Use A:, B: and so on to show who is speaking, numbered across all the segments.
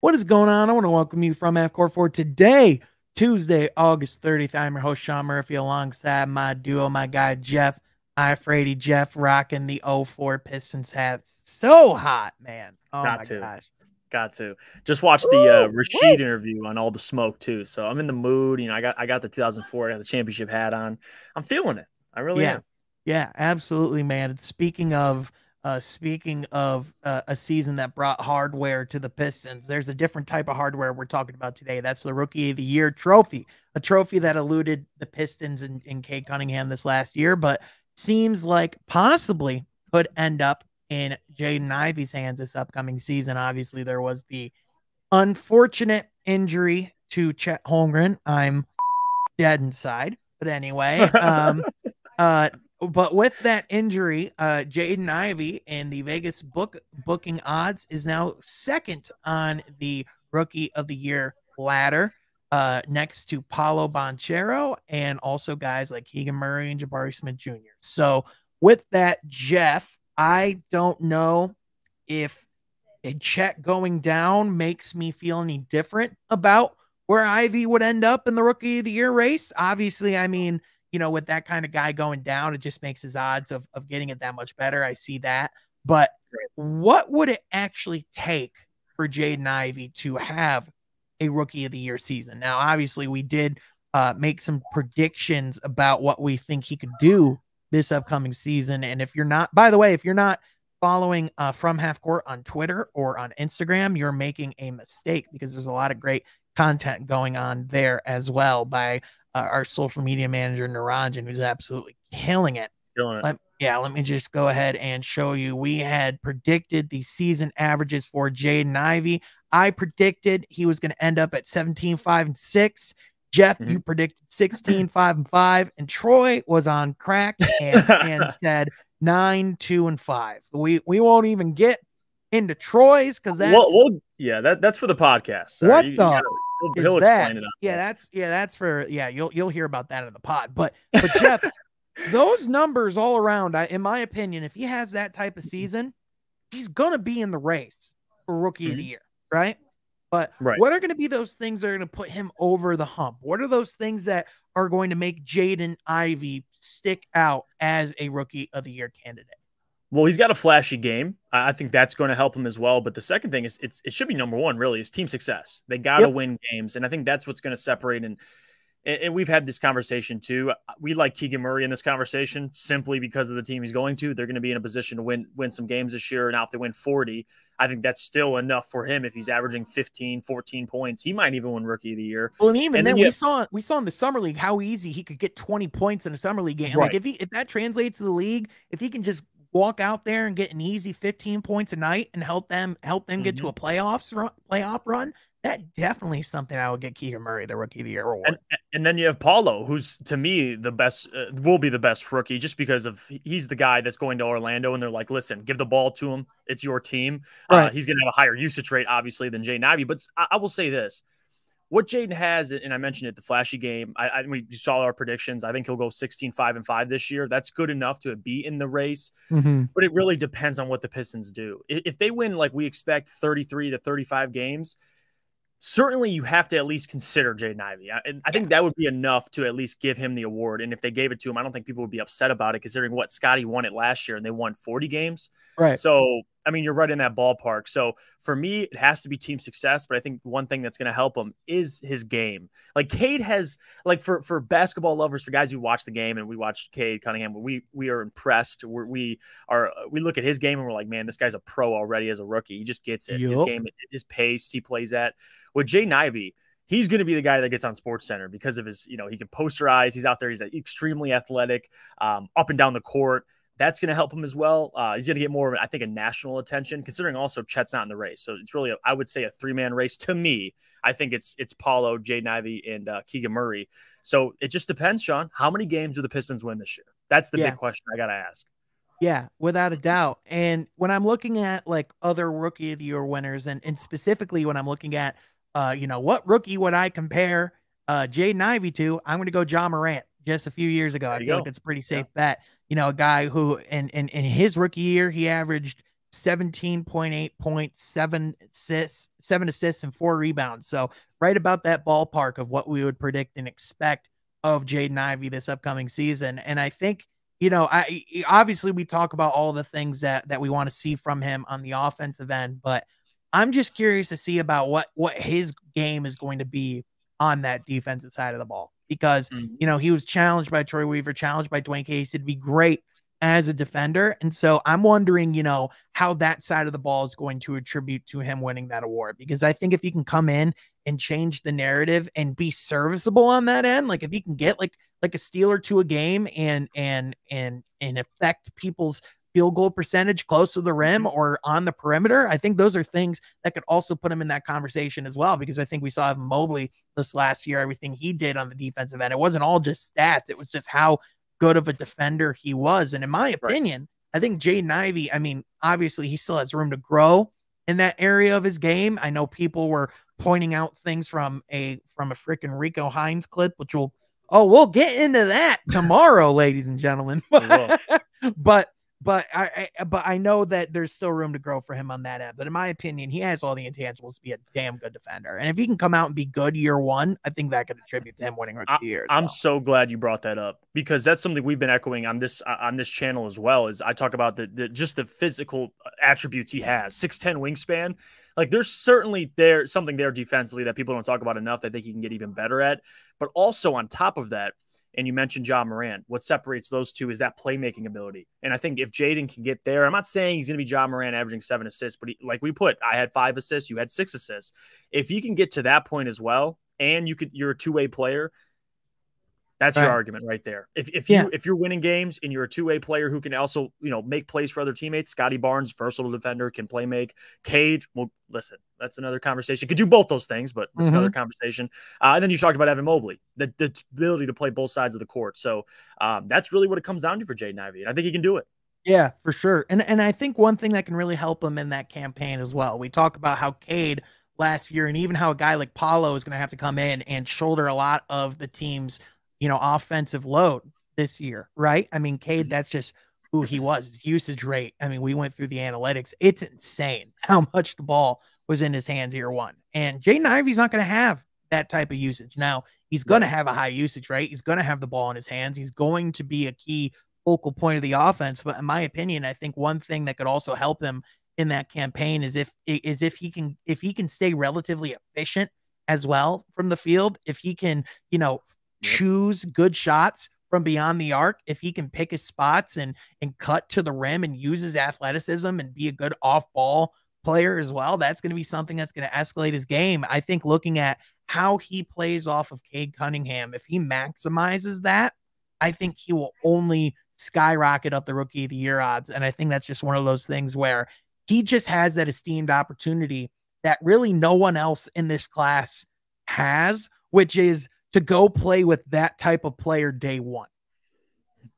A: What is going on? I want to welcome you from FCore for today, Tuesday, August 30th. I'm your host, Sean Murphy, alongside my duo, my guy, Jeff Iafrate. Jeff rocking the 04 Pistons hat. So hot, man. Oh
B: Got
A: my
B: to.
A: gosh.
B: Got to just watch the uh,
A: Rasheed
B: interview on all the smoke too. So I'm in the mood. You know, I got I got the 2004, I got the championship hat on. I'm feeling it. I really
A: Yeah.
B: am.
A: Yeah, absolutely, man. Speaking of uh speaking of uh, a season that brought hardware to the Pistons, there's a different type of hardware we're talking about today. That's the Rookie of the Year trophy, a trophy that eluded the Pistons and, and Cade Cunningham this last year, but seems like possibly could end up in Jaden Ivey's hands this upcoming season. Obviously, there was the unfortunate injury to Chet Holmgren. I'm dead inside. But anyway, um, uh, but with that injury, uh, Jaden Ivey and the Vegas book booking odds is now second on the Rookie of the Year ladder, uh, next to Paolo Banchero and also guys like Keegan Murray and Jabari Smith Jr. So with that, Jeff, I don't know if a Chet going down makes me feel any different about where Ivey would end up in the rookie of the year race. Obviously, I mean, you know, with that kind of guy going down, it just makes his odds of, of getting it that much better. I see that. But what would it actually take for Jaden Ivey to have a rookie of the year season? Now, obviously, we did uh, make some predictions about what we think he could do this upcoming season. And if you're not, by the way, if you're not following uh, from half court on Twitter or on Instagram, you're making a mistake because there's a lot of great content going on there as well by uh, our social media manager Naranjan, who's absolutely killing it.
B: Feeling it.
A: Let, yeah, let me just go ahead and show you. We had predicted the season averages for Jaden Ivey. I predicted he was going to end up at 17, 5, and 6. Jeff,
B: Mhm.
A: you predicted 16, 5, and 5. And Troy was on crack and, and said 9, 2, and 5. We we won't even get into Troy's because that's
B: well, well, yeah, that that's for the podcast.
A: What
B: You- you
A: the
B: gotta- he'll,
A: is
B: he'll
A: that? yeah, that's yeah, that's for yeah. You'll you'll hear about that in the pod. But but Jeff, those numbers all around, I, in my opinion, if he has that type of season, he's gonna be in the race for rookie of the year, right? But
B: Right.
A: what are going to be those things that are going to put him over the hump? What are those things that are going to make Jaden Ivey stick out as a rookie of the year candidate?
B: Well, he's got a flashy game. I think that's going to help him as well. But the second thing is, it's it should be number one. Really, is team success. They got to
A: Yep.
B: win games, and I think that's what's going to separate. And, and we've had this conversation too. Uh, we like Keegan Murray in this conversation simply because of the team he's going to. They're going to be in a position to win win some games this year. And now, if they win forty, I think that's still enough for him. If he's averaging 15, 14 points, he might even win Rookie of the Year.
A: Well, and even
B: And
A: then,
B: then
A: we
B: you-
A: saw we saw in the summer league how easy he could get 20 points in a summer league game.
B: Right.
A: Like if he if that translates to the league, if he can just walk out there and get an easy 15 points a night and help them help them get to
B: Mhm.
A: a playoffs run, playoff run, that definitely is something I would get Keegan Murray the rookie of the year award.
B: And and then you have Paolo, who's to me the best, uh, will be the best rookie, just because of he's the guy that's going to Orlando, and they're like, listen, give the ball to him. It's your team. Uh, he's going to have a higher usage rate, obviously, than Jay Ivey. But I, I will say this: what Jaden has, and I mentioned it, the flashy game. I, I we saw our predictions. I think he'll go 16, 5, and 5 this year. That's good enough to be in the race.
A: Mhm.
B: But it really depends on what the Pistons do. If they win like we expect 33 to 35 games, certainly you have to at least consider Jaden Ivey. I, and I think that would be enough to at least give him the award. And if they gave it to him, I don't think people would be upset about it considering what Scottie won it last year and they won 40 games.
A: Right.
B: So, I mean, you're right in that ballpark. So for me, it has to be team success. But I think one thing that's going to help him is his game. Like Cade has, like for for basketball lovers, for guys who watch the game and we watch Cade Cunningham, we we are impressed. We're, we are we look at his game and we're like, man, this guy's a pro already as a rookie. He just gets it. His game, his pace, he plays at. With Jay Ivey, he's going to be the guy that gets on Sports Center because of his, you know, he can posterize. He's out there. He's extremely athletic, um, up and down the court. That's going to help him as well. Uh, he's going to get more of, I think, a national attention, considering also Chet's not in the race. So it's really, a, I would say, a three man race to me. I think it's it's Paolo, Jaden Ivey, and uh, Keegan Murray. So it just depends, Sean. How many games do the Pistons win this year? That's the
A: Yeah.
B: big question I got to ask.
A: Yeah, without a doubt. And when I'm looking at like other rookie of the year winners, and and specifically when I'm looking at, uh, you know, what rookie would I compare uh Jaden Ivey to? I'm going to go Ja Morant. Just a few years ago, I
B: There you
A: feel
B: go.
A: like it's a pretty safe bet. You know, a guy who in in in his rookie year he averaged 17.8 points, seven assists, seven assists, and four rebounds. So right about that ballpark of what we would predict and expect of Jaden Ivey this upcoming season. And I think, you know, I obviously we talk about all the things that that we want to see from him on the offensive end, but I'm just curious to see about what what his game is going to be on that defensive side of the ball because mm-hmm. you know he was challenged by Troy Weaver, challenged by Dwane Casey to be great as a defender. And so I'm wondering, you know, how that side of the ball is going to attribute to him winning that award. Because I think if he can come in and change the narrative and be serviceable on that end, like if he can get like like a steal or two a game and and and and affect people's field goal percentage close to the rim mm-hmm. or on the perimeter. I think those are things that could also put him in that conversation as well, because I think we saw Evan Mobley this last year, everything he did on the defensive end. It wasn't all just stats, it was just how good of a defender he was. And in my opinion, right. I think Jaden Ivey, I mean, obviously he still has room to grow in that area of his game. I know people were pointing out things from a from a freaking Rico Hines clip, which will oh, we'll get into that tomorrow, ladies and gentlemen. but but I, I, but I know that there's still room to grow for him on that end. But in my opinion, he has all the intangibles to be a damn good defender. And if he can come out and be good year one, I think that could attribute to him winning rookie
B: I,
A: year.
B: I'm well. so glad you brought that up because that's something we've been echoing on this uh, on this channel as well. Is I talk about the, the just the physical attributes he has, six ten wingspan. Like there's certainly there something there defensively that people don't talk about enough that I think he can get even better at. But also on top of that and you mentioned Ja Morant. What separates those two is that playmaking ability. And I think if Jaden can get there, I'm not saying he's going to be Ja Morant averaging seven assists, but he, like we put, I had five assists, you had six assists. If you can get to that point as well, and you could, you're a two way player, that's right. your argument right there. If, if you yeah. if you're winning games and you're a two way player who can also you know make plays for other teammates, Scottie Barnes, versatile defender, can play make. Cade, well, listen, that's another conversation. Could do both those things, but that's mm-hmm. another conversation. Uh, and then you talked about Evan Mobley, the, the ability to play both sides of the court. So um, that's really what it comes down to for Jaden Ivey, and I think he can do it.
A: Yeah, for sure. And and I think one thing that can really help him in that campaign as well. We talk about how Cade last year, and even how a guy like Paolo is going to have to come in and shoulder a lot of the team's you know, offensive load this year, right? I mean, Cade, mm-hmm. that's just who he was. His usage rate. I mean, we went through the analytics. It's insane how much the ball was in his hands year one. And Jaden Ivey's not going to have that type of usage. Now, he's going to have a high usage rate. He's going to have the ball in his hands. He's going to be a key focal point of the offense. But in my opinion, I think one thing that could also help him in that campaign is if is if he can if he can stay relatively efficient as well from the field. If he can, you know, choose good shots from beyond the arc, if he can pick his spots and and cut to the rim and use his athleticism and be a good off ball player as well, that's going to be something that's going to escalate his game. I think looking at how he plays off of Cade Cunningham, if he maximizes that, I think he will only skyrocket up the rookie of the year odds. And I think that's just one of those things where he just has that esteemed opportunity that really no one else in this class has, which is to go play with that type of player day one.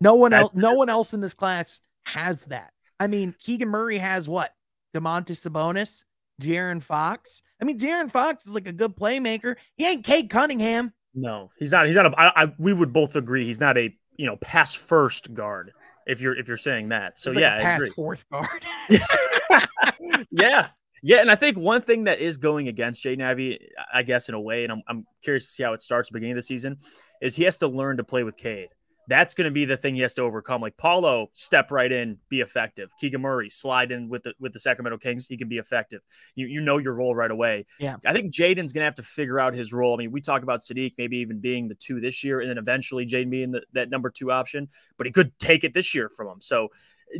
A: No one else, no one else in this class has that. I mean, Keegan Murray has what? Domantas Sabonis, De'Aaron Fox. I mean, De'Aaron Fox is like a good playmaker. He ain't Cade Cunningham.
B: No, he's not. He's not a. I, I we would both agree he's not a you know pass first guard. If you're if you're saying that, so
A: like
B: yeah,
A: pass fourth guard.
B: yeah, yeah, and I think one thing that is going against Jaden Ivey, I guess in a way, and I'm, I'm curious to see how it starts beginning of the season, is he has to learn to play with Cade. That's going to be the thing he has to overcome. Like Paolo, step right in, be effective. Keegan Murray, slide in with the with the Sacramento Kings, he can be effective. You you know your role right away.
A: Yeah,
B: I think Jaden's going to have to figure out his role. I mean, we talk about Saddiq maybe even being the two this year, and then eventually Jaden being the, that number two option, but he could take it this year from him. So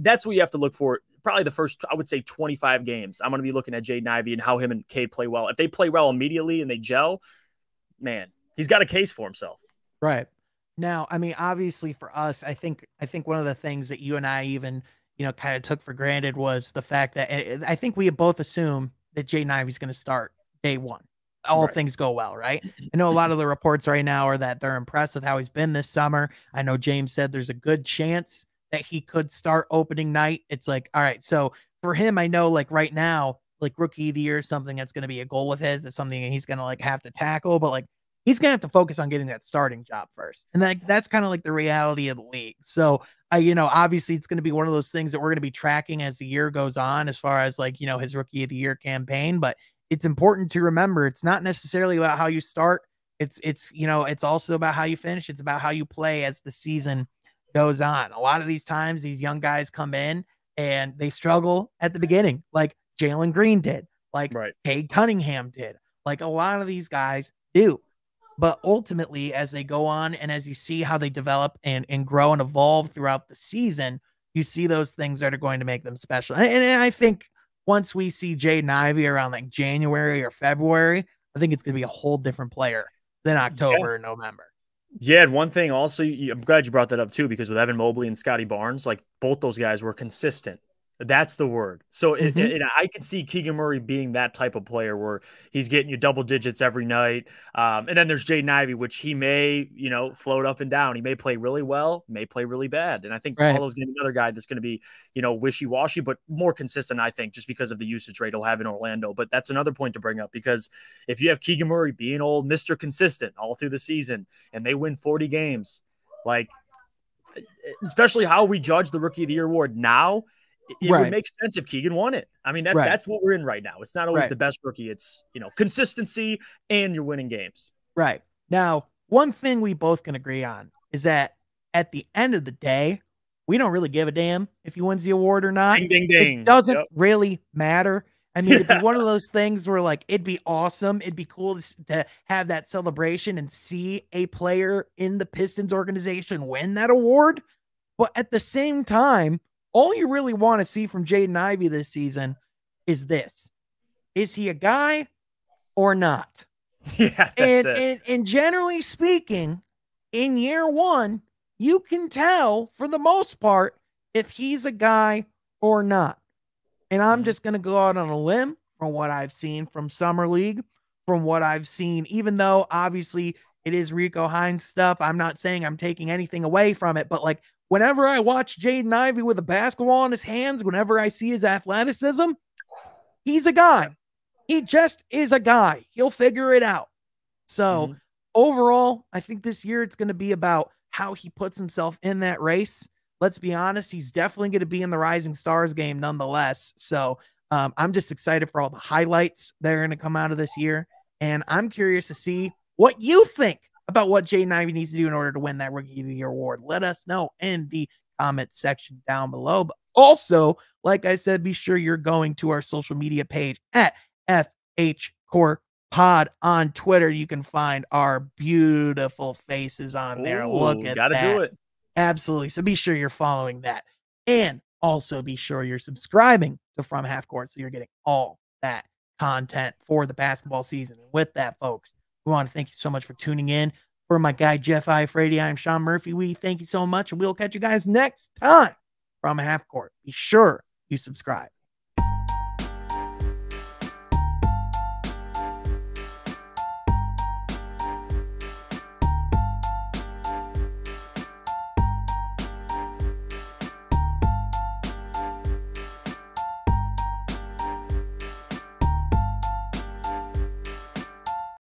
B: that's what you have to look for probably the first, I would say, 25 games. I'm going to be looking at Jaden Ivey and how him and Cade play well. If they play well immediately and they gel, man, he's got a case for himself.
A: Right. Now, I mean, obviously for us, I think I think one of the things that you and I even, you know, kind of took for granted was the fact that eh, I think we both assume that Jaden Ivey's going to start day one. All right. things go well, right? I know a lot of the reports right now are that they're impressed with how he's been this summer. I know James said there's a good chance that he could start opening night. It's like, all right, so for him, I know like right now, like rookie of the year, something that's going to be a goal of his. It's something he's going to like have to tackle. But like he's gonna have to focus on getting that starting job first. And that that's kind of like the reality of the league. So uh, you know, obviously it's gonna be one of those things that we're gonna be tracking as the year goes on, as far as like, you know, his rookie of the year campaign. But it's important to remember it's not necessarily about how you start. It's it's you know, it's also about how you finish. It's about how you play as the season goes on. A lot of these times these young guys come in and they struggle at the beginning, like Jalen Green did, like right. Cade Cunningham did, like a lot of these guys do. But ultimately, as they go on and as you see how they develop and, and grow and evolve throughout the season, you see those things that are going to make them special. And, and I think once we see Jaden Ivey around like January or February, I think it's going to be a whole different player than October yeah. or November.
B: Yeah, and one thing also, I'm glad you brought that up too, because with Evan Mobley and Scottie Barnes, like both those guys were consistent that's the word. So mm-hmm. it, it, I can see Keegan Murray being that type of player where he's getting you double digits every night. Um, and then there's Jaden Ivey, which he may, you know, float up and down. He may play really well, may play really bad. And I think right. Paolo's going to be another guy that's going to be, you know, wishy washy, but more consistent, I think, just because of the usage rate he'll have in Orlando. But that's another point to bring up because if you have Keegan Murray being old Mr. Consistent all through the season and they win 40 games, like, especially how we judge the Rookie of the Year award now it right. would make sense if Keegan won it. I mean, that, right. that's what we're in right now. It's not always right. the best rookie. It's, you know, consistency and you're winning games.
A: Right. Now, one thing we both can agree on is that at the end of the day, we don't really give a damn if he wins the award or not.
B: Ding, ding, ding.
A: It doesn't yep. really matter. I mean, it'd be one of those things where, like, it'd be awesome. It'd be cool to, to have that celebration and see a player in the Pistons organization win that award. But at the same time, all you really want to see from Jaden Ivey this season is this. Is he a guy or not?
B: Yeah.
A: and, and and generally speaking, in year one, you can tell for the most part if he's a guy or not. And I'm mm-hmm. just going to go out on a limb from what I've seen from Summer League, from what I've seen, even though obviously it is Rico Hines stuff. I'm not saying I'm taking anything away from it, but like whenever I watch Jaden Ivey with a basketball in his hands, whenever I see his athleticism, he's a guy. He just is a guy. He'll figure it out. So, mm-hmm. overall, I think this year it's going to be about how he puts himself in that race. Let's be honest, he's definitely going to be in the Rising Stars game nonetheless. So, um, I'm just excited for all the highlights that are going to come out of this year. And I'm curious to see what you think about what Jaden Ivey needs to do in order to win that Rookie of the Year award. Let us know in the comment section down below. But also, like I said, be sure you're going to our social media page at FH Core Pod on Twitter. You can find our beautiful faces on there. Ooh, Look at gotta that. do it. Absolutely. So be sure you're following that. And also be sure you're subscribing to From Half Court so you're getting all that content for the basketball season. And with that, folks, we want to thank you so much for tuning in. For my guy, Jeff Iafrate, I'm Sean Murphy. We thank you so much, and we'll catch you guys next time from half court. Be sure you subscribe.